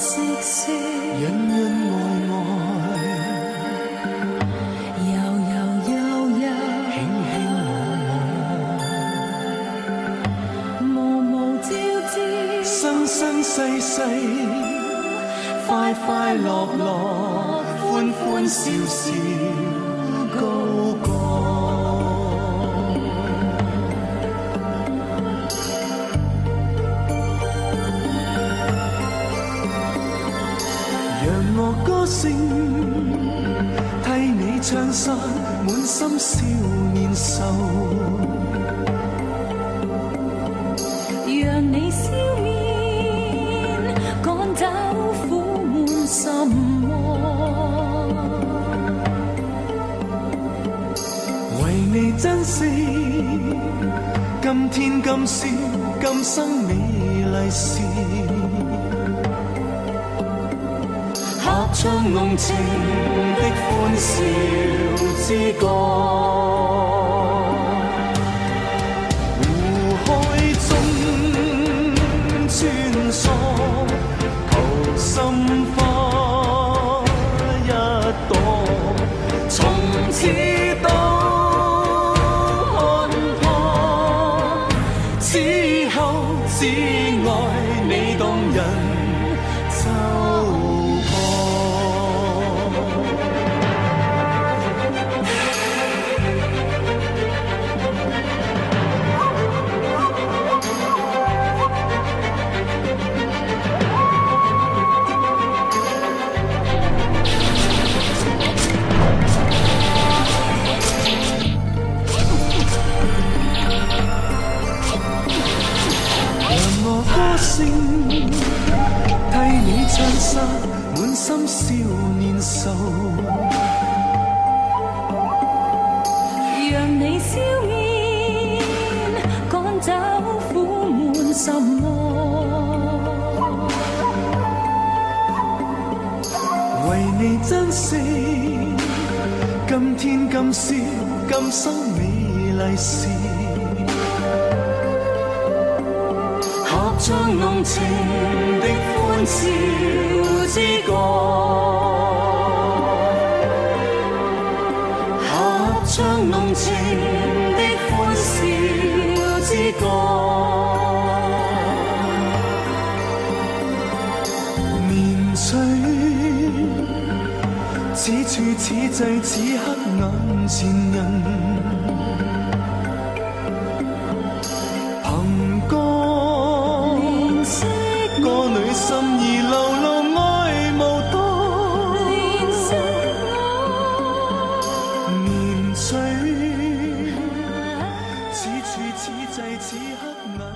惜惜恩恩爱爱悠悠悠悠卿卿我我暮暮朝朝生生世世快快乐乐欢欢笑笑声替你唱散满心少年愁。让你笑面赶走苦闷心魔。为你珍惜今天今宵今生美丽事，将浓情的欢笑之歌。替你唱散满心少年愁。让你笑面赶走苦闷心魔。为你珍惜今天今宵今生美丽事，将浓情的欢笑之歌，合唱浓情的欢笑之歌。面翠，此处此际此刻眼前人，心已流露爱慕多年岁此处此际此刻